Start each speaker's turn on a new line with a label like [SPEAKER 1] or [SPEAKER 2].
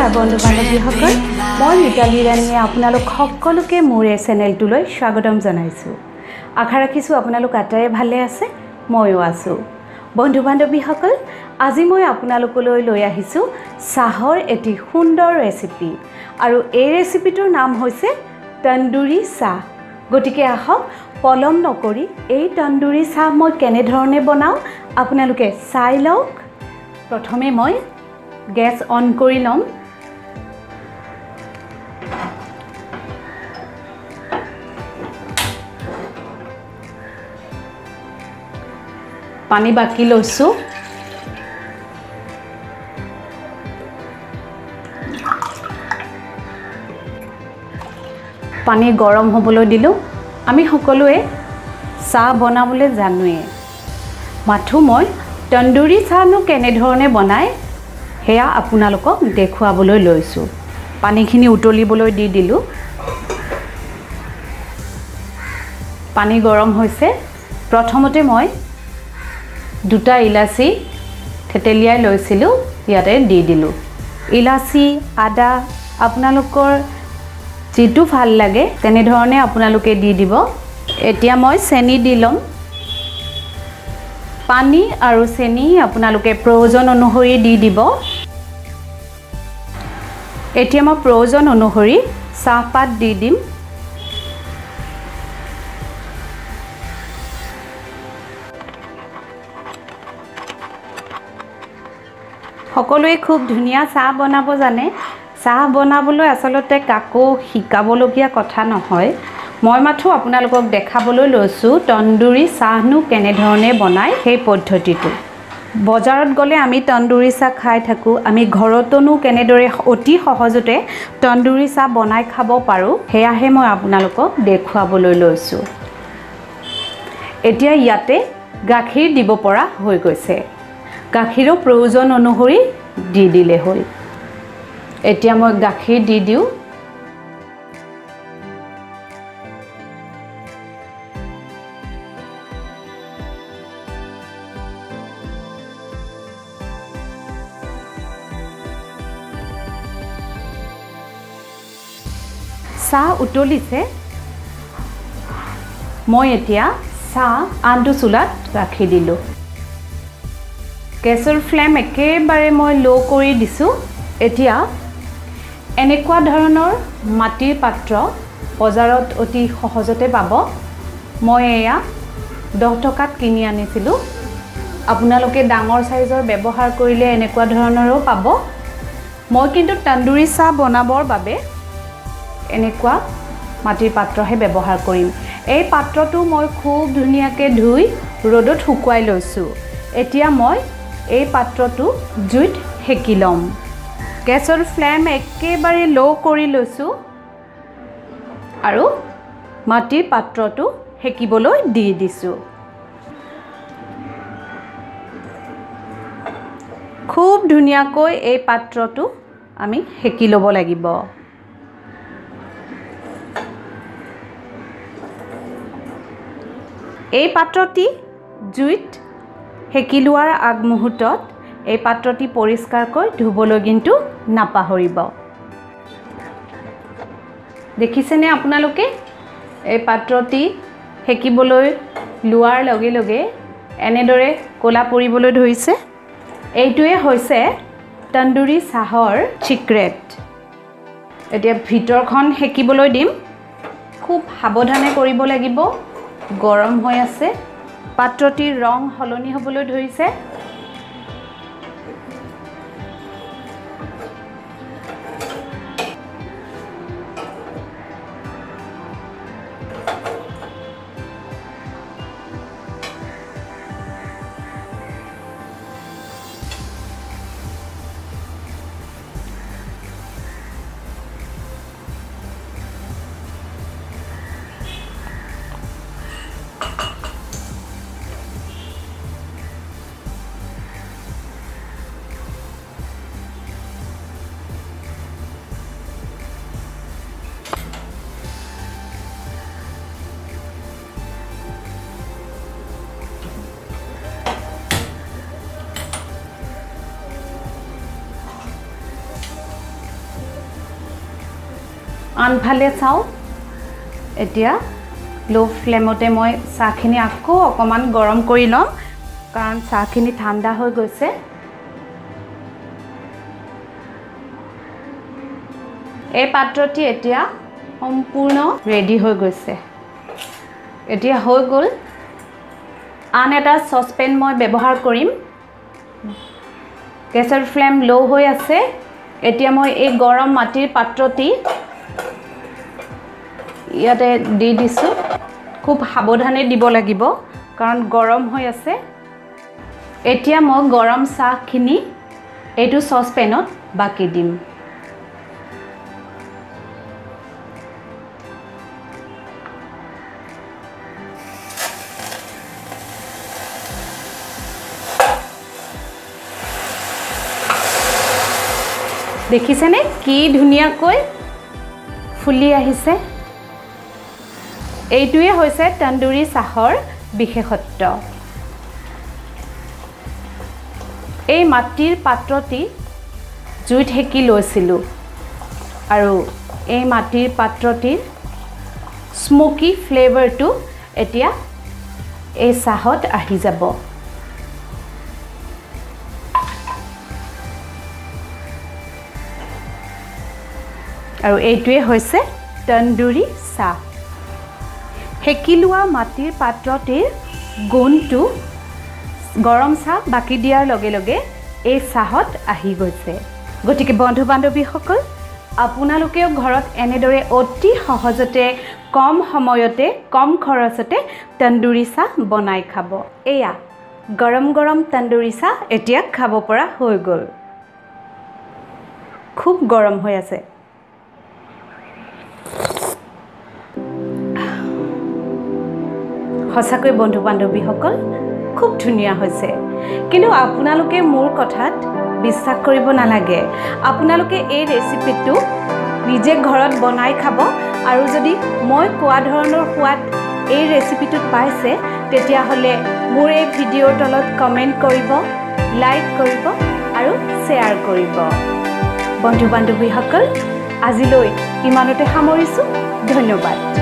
[SPEAKER 1] নমস্কাৰ বন্ধু বান্ধৱীসকল মই মিতালী ৰাণীয়ে আপোনালোক সকলোকে মোৰ এই চেনেলটোলৈ স্বাগতম জনাইছোঁ। আশা ৰাখিছোঁ আপোনালোক আটাইয়ে ভালে আছে ময়ো আছোঁ। বন্ধু বান্ধৱীসকল আজি মই আপোনালোকলৈ লৈ আহিছোঁ চাহৰ এটি সুন্দৰ ৰেচিপি আৰু এই ৰেচিপিটোৰ নাম হৈছে তন্দুৰী চাহ। গতিকে আহক পলম নকৰি এই তন্দুৰী চাহ মই কেনেধৰণে বনাওঁ আপোনালোকে চাই লওক। প্ৰথমে মই গেছ অন কৰি ল'ম। পানী বাকি লৈছোঁ। পানী গৰম হ'বলৈ দিলোঁ। আমি সকলোৱে চাহ বনাবলৈ জানোৱেই। মাথো মই তন্দুৰী চাহনো কেনেধৰণে বনায় সেয়া আপোনালোকক দেখুৱাবলৈ লৈছোঁ। পানীখিনি উতলিবলৈ দি দিলোঁ। পানী গৰম হৈছে। প্ৰথমতে মই দুটা ইলাচি থেতেলিয়াই লৈছিলোঁ ইয়াতে দি দিলোঁ। ইলাচি আদা আপোনালোকৰ যিটো ভাল লাগে তেনেধৰণে আপোনালোকে দি দিব। এতিয়া মই চেনি দি ল'ম। পানী আৰু চেনি আপোনালোকে প্ৰয়োজন অনুসৰি দি দিব। এতিয়া মই প্ৰয়োজন অনুসৰি চাহপাত দি দিম। সকলোৱে খুব ধুনীয়া চাহ বনাব জানে। চাহ বনাবলৈ আচলতে কাকো শিকাবলগীয়া কথা নহয়। মই মাথো আপোনালোকক দেখাবলৈ লৈছোঁ তন্দুৰী চাহনো কেনেধৰণে বনায় সেই পদ্ধতিটো। বজাৰত গ'লে আমি তন্দুৰী চাহ খাই থাকোঁ। আমি ঘৰতনো কেনেদৰে অতি সহজতে তন্দুৰী চাহ বনাই খাব পাৰোঁ সেয়াহে মই আপোনালোকক দেখুৱাবলৈ লৈছোঁ। এতিয়া ইয়াতে গাখীৰ দিব পৰা হৈ গৈছে। গাখীৰো প্ৰয়োজন অনুসৰি দি দিলে হ'ল। এতিয়া মই গাখীৰ দি দিওঁ। চাহ উতলিছে। মই এতিয়া চাহ আনটো চোলাত ৰাখি দিলোঁ। গেছৰ ফ্লেম একেবাৰে মই ল' কৰি দিছোঁ। এতিয়া এনেকুৱা ধৰণৰ মাটিৰ পাত্ৰ বজাৰত অতি সহজতে পাব। মই এয়া দহ টকাত কিনি আনিছিলোঁ। আপোনালোকে ডাঙৰ চাইজৰ ব্যৱহাৰ কৰিলে এনেকুৱা ধৰণৰো পাব। মই কিন্তু তন্দুৰী চাহ বনাবৰ বাবে এনেকুৱা মাটিৰ পাত্ৰহে ব্যৱহাৰ কৰিম। এই পাত্ৰটো মই খুব ধুনীয়াকৈ ধুই ৰ'দত শুকুৱাই লৈছোঁ। এতিয়া মই এই পাত্ৰটো জুইত সেকি ল'ম। গেছৰ ফ্লেম একেবাৰে ল' কৰি লৈছোঁ আৰু মাটিৰ পাত্ৰটো সেকিবলৈ দি দিছোঁ। খুব ধুনীয়াকৈ এই পাত্ৰটো আমি সেকি ল'ব লাগিব। এই পাত্ৰটি জুইত সেকি লোৱাৰ আগমুহূৰ্তত এই পাত্ৰটি পৰিষ্কাৰকৈ ধুবলৈ কিন্তু নাপাহৰিব। দেখিছেনে আপোনালোকে? এই পাত্ৰটি সেকিবলৈ লোৱাৰ লগে লগে এনেদৰে ক'লা পৰিবলৈ ধৰিছে। এইটোৱে হৈছে তন্দুৰী চাহৰ ছিক্ৰেট এতিয়া ভিতৰখন সেকিবলৈ দিম। খুব সাৱধানে কৰিব লাগিব। গৰম হৈ আছে। পাত্ৰটিৰ ৰং সলনি হ'বলৈ ধৰিছে। আনফালে চাওঁ। এতিয়া ল' ফ্লেমতে মই চাহখিনি আকৌ অকণমান গৰম কৰি ল'ম কাৰণ চাহখিনি ঠাণ্ডা হৈ গৈছে। এই পাত্ৰটি এতিয়া সম্পূৰ্ণ ৰেডি হৈ গৈছে। এতিয়া হৈ গ'ল। আন এটা চচপেন মই ব্যৱহাৰ কৰিম। গেছৰ ফ্লেম ল' হৈ আছে। এতিয়া মই এই গৰম মাটিৰ পাত্ৰটি ইয়াতে দি দিছোঁ। খুব সাৱধানে দিব লাগিব কাৰণ গৰম হৈ আছে। এতিয়া মই গৰম চাহখিনি এইটো চচপেনত বাকি দিম। দেখিছেনে কি ধুনীয়াকৈ ফুলি আহিছে? এইটোৱে হৈছে তন্দুৰী চাহৰ বিশেষত্ব। এই মাটিৰ পাত্ৰটি জুইত সেকি লৈছিলোঁ আৰু এই মাটিৰ পাত্ৰটিৰ স্মকি ফ্লেভাৰটো এতিয়া এই চাহত আহি যাব। আৰু এইটোৱে হৈছে তন্দুৰী চাহ। সেকি লোৱা মাটিৰ পাত্ৰটিৰ গুণটো গৰম চাহ বাকি দিয়াৰ লগে লগে এই চাহত আহি গৈছে। গতিকে বন্ধু বান্ধৱীসকল আপোনালোকেও ঘৰত এনেদৰে অতি সহজতে কম সময়তে কম খৰচতে তন্দুৰী চাহ বনাই খাব। এয়া গৰম গৰম তন্দুৰী চাহ এতিয়া খাব পৰা হৈ গ'ল। খুব গৰম হৈ আছে। সঁচাকৈ বন্ধু বান্ধৱীসকল খুব ধুনীয়া হৈছে। কিন্তু আপোনালোকে মোৰ কথাত বিশ্বাস কৰিব নালাগে। আপোনালোকে এই ৰেচিপিটো নিজে ঘৰত বনাই খাব আৰু যদি মই কোৱা ধৰণৰ সোৱাদ এই ৰেচিপিটোত পাইছে তেতিয়াহ'লে মোৰ এই ভিডিঅ'ৰ তলত কমেণ্ট কৰিব লাইক কৰিব আৰু শ্বেয়াৰ কৰিব। বন্ধু বান্ধৱীসকল আজিলৈ ইমানতে সামৰিছোঁ। ধন্যবাদ।